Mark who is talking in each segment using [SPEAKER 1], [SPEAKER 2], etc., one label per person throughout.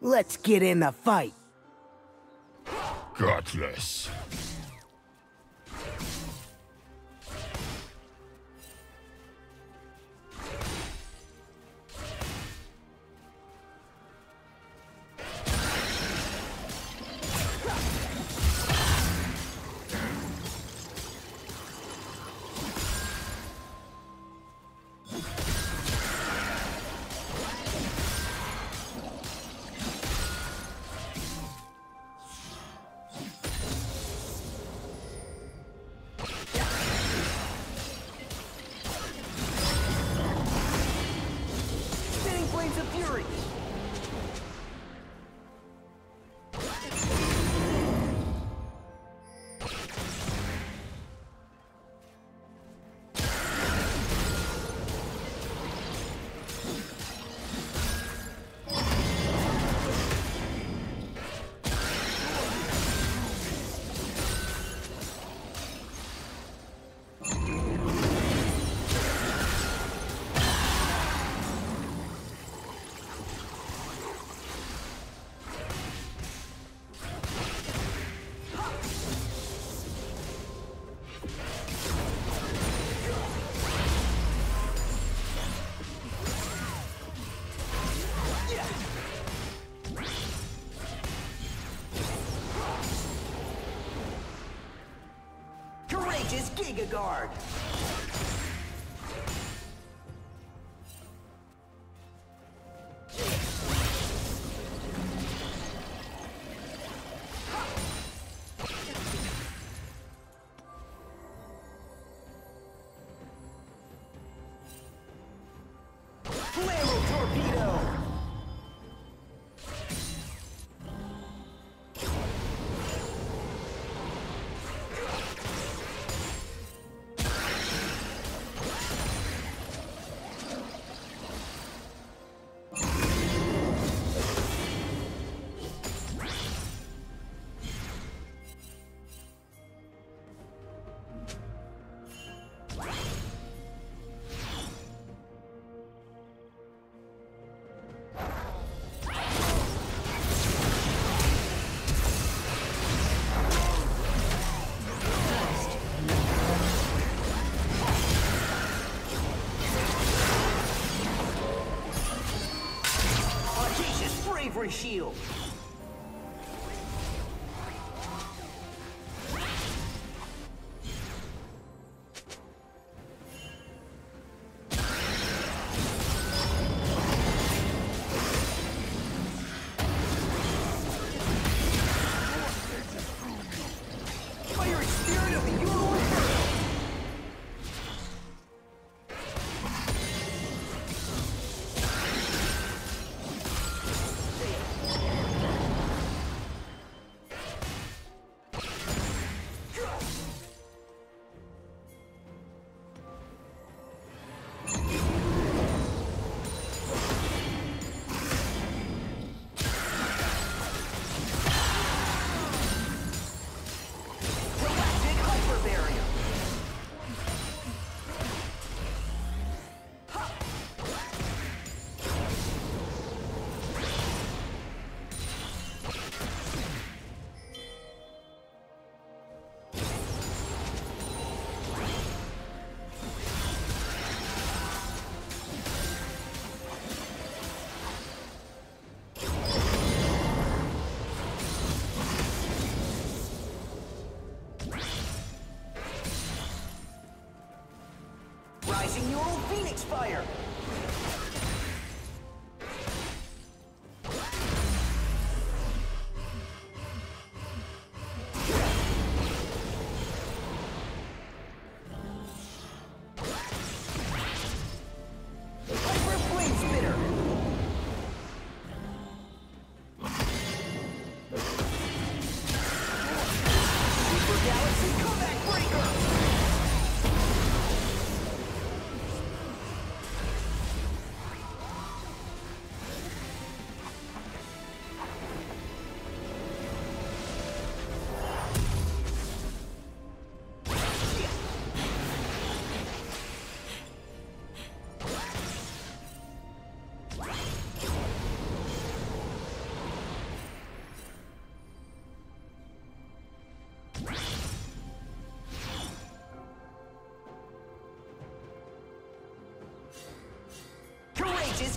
[SPEAKER 1] Let's get in the fight.
[SPEAKER 2] Gutless.
[SPEAKER 1] Giga Guard. shield. Phoenix fire!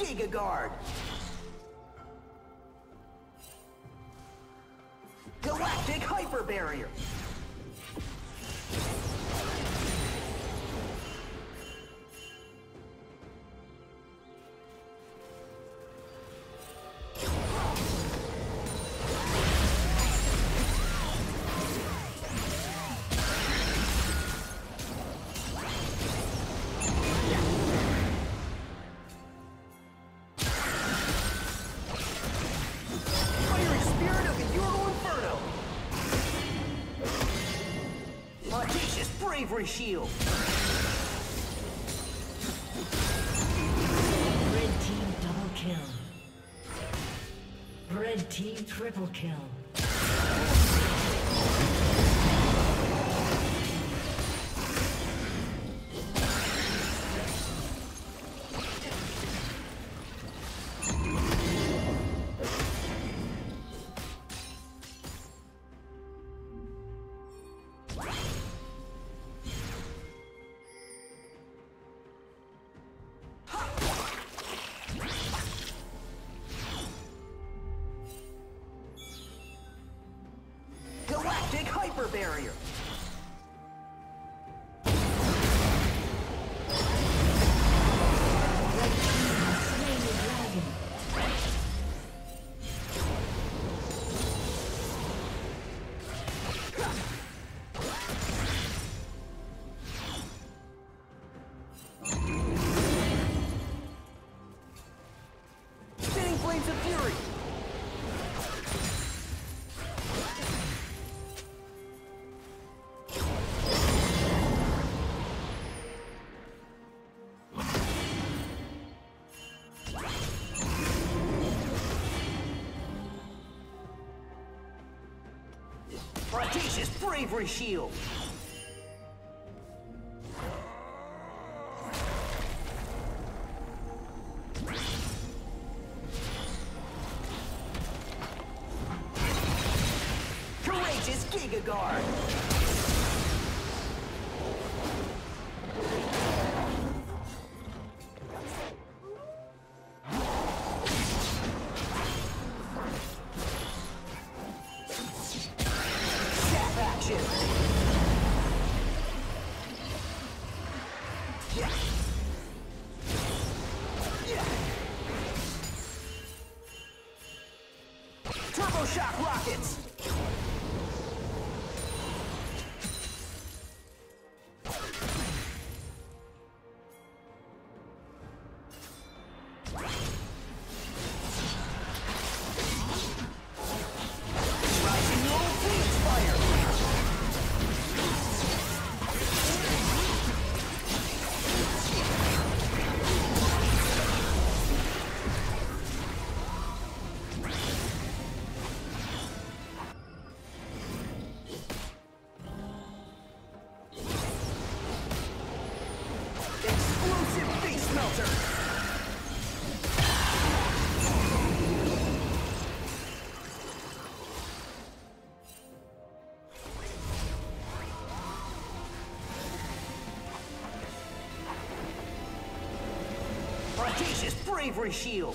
[SPEAKER 1] GigaGuard! Galactic Hyper Barrier! Bravery Shield!
[SPEAKER 2] Red team double kill. Red team triple kill.
[SPEAKER 1] his bravery shield! Courageous Giga Guard! bravery shield.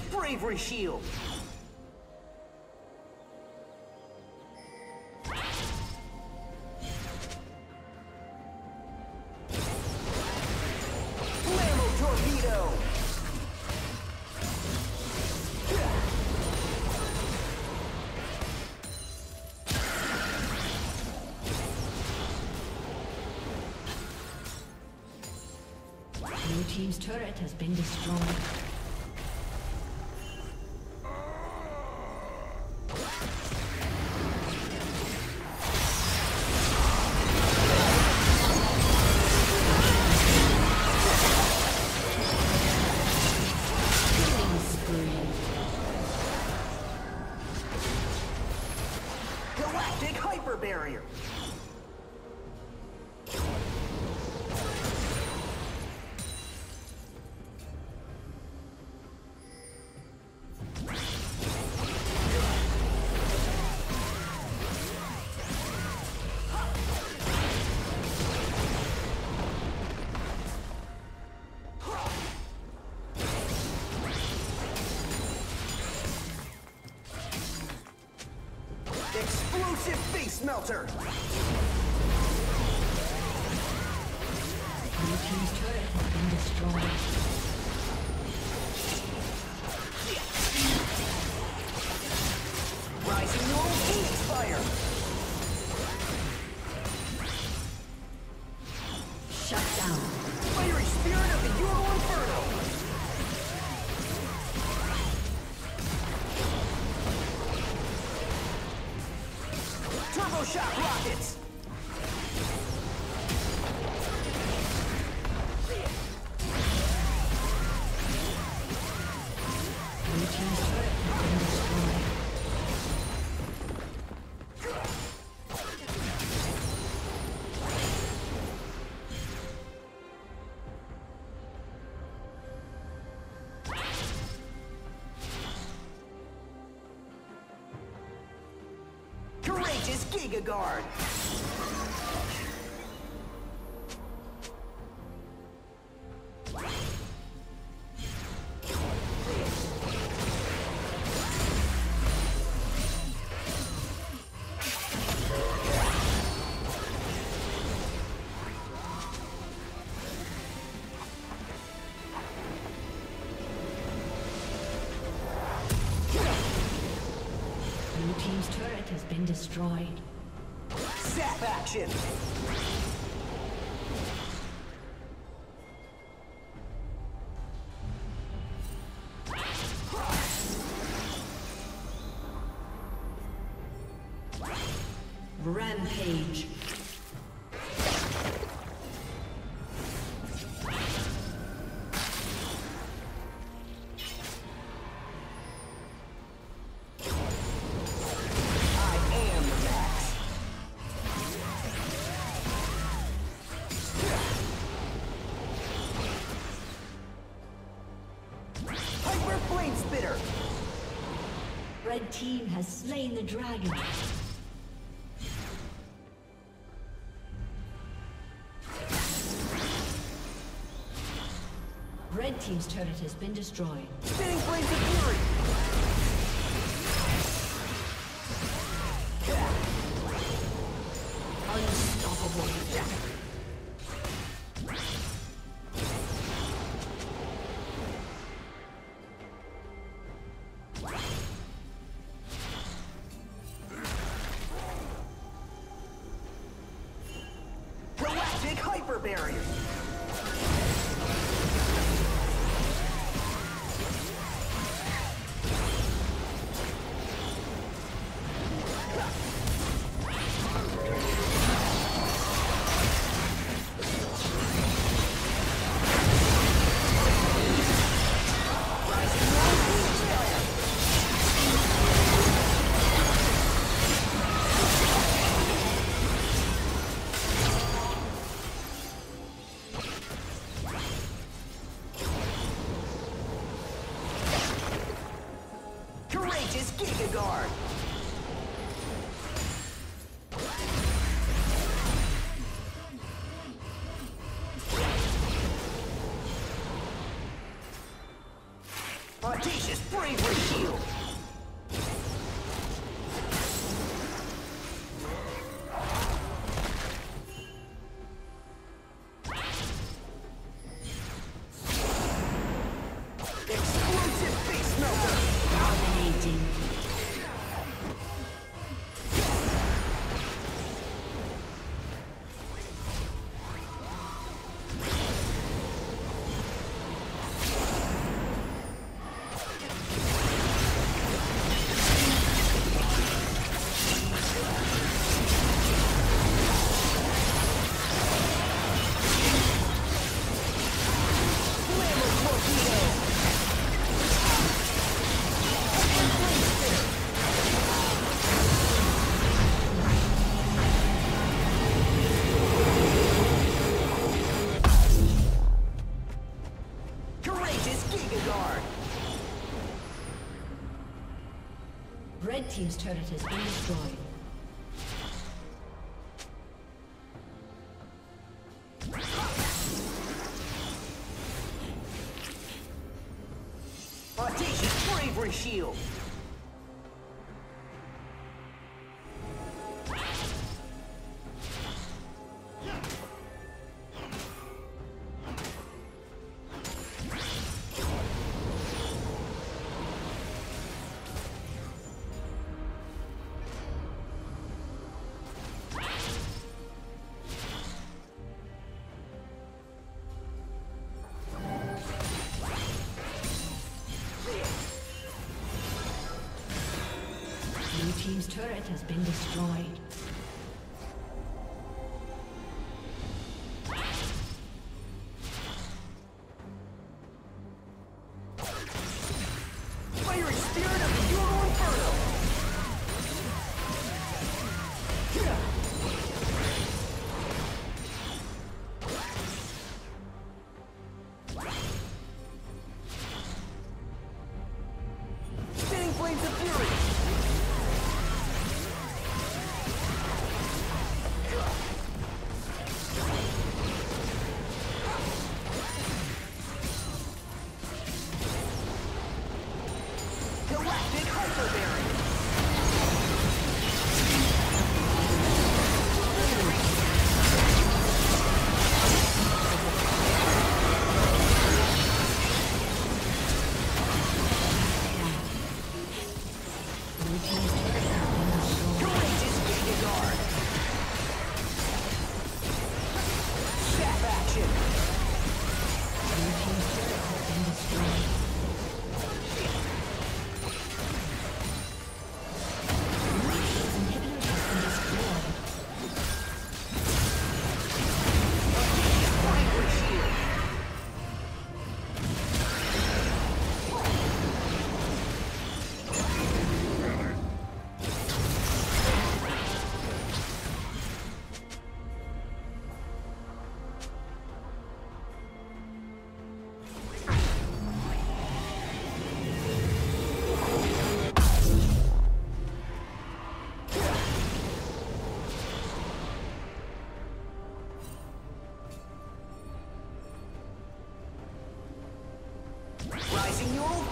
[SPEAKER 1] Bravery Shield.
[SPEAKER 2] Blue team's turret has been destroyed.
[SPEAKER 1] Explosive Face Melter.
[SPEAKER 2] Blue team's turret has been destroyed.
[SPEAKER 1] Rising Neural Phoenix Fire. Courageous Giga
[SPEAKER 2] destroyed.
[SPEAKER 1] Zap action!
[SPEAKER 2] Rampage. Slain the dragon. Red team's turret has been destroyed.
[SPEAKER 1] Spinning Flames of Fury!
[SPEAKER 2] Unstoppable.
[SPEAKER 1] Barrier! Guard!
[SPEAKER 2] Team's turret has been destroyed.
[SPEAKER 1] Bravery Shield!
[SPEAKER 2] Destroyed.
[SPEAKER 1] Action!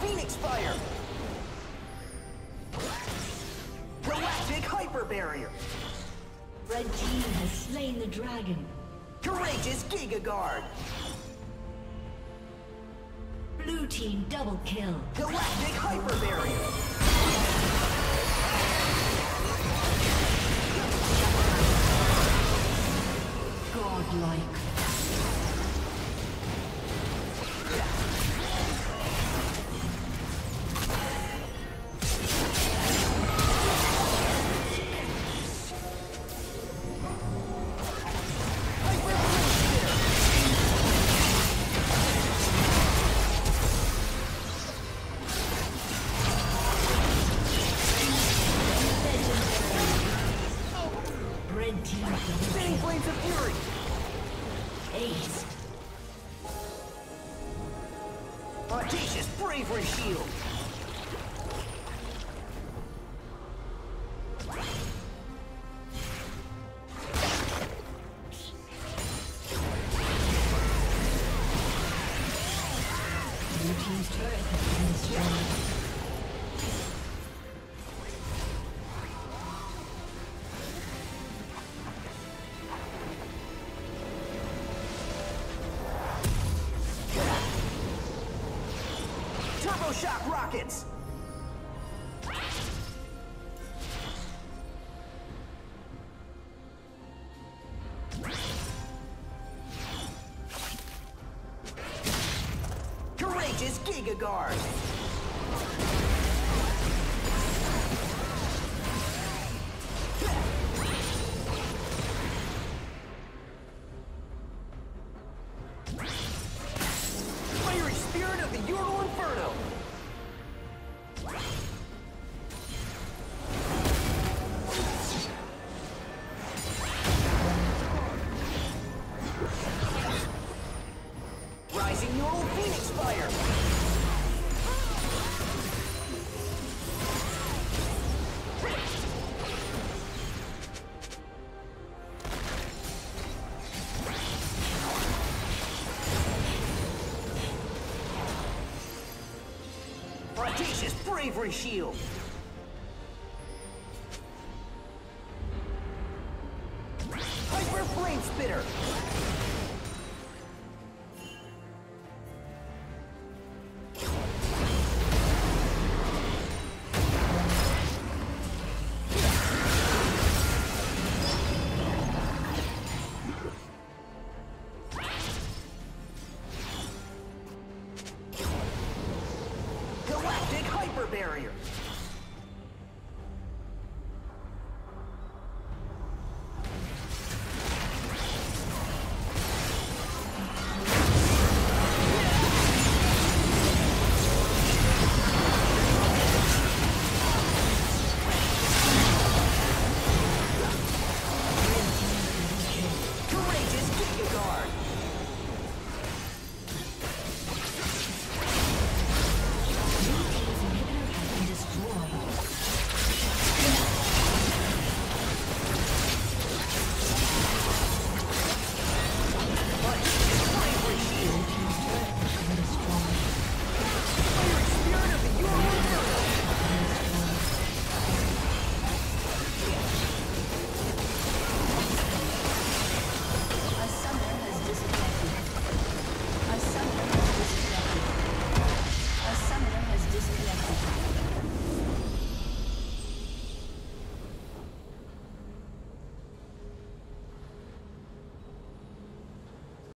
[SPEAKER 1] Phoenix Fire! Galactic Hyper Barrier!
[SPEAKER 2] Red team has slain the dragon.
[SPEAKER 1] Courageous Giga Guard!
[SPEAKER 2] Blue team double kill.
[SPEAKER 1] Galactic Hyper Barrier!
[SPEAKER 2] Godlike. Kill.
[SPEAKER 1] Of Fury!
[SPEAKER 2] Ace.
[SPEAKER 1] Audacious Bravery Shield! Rockets! Courageous Giga Guard! Bravery Shield!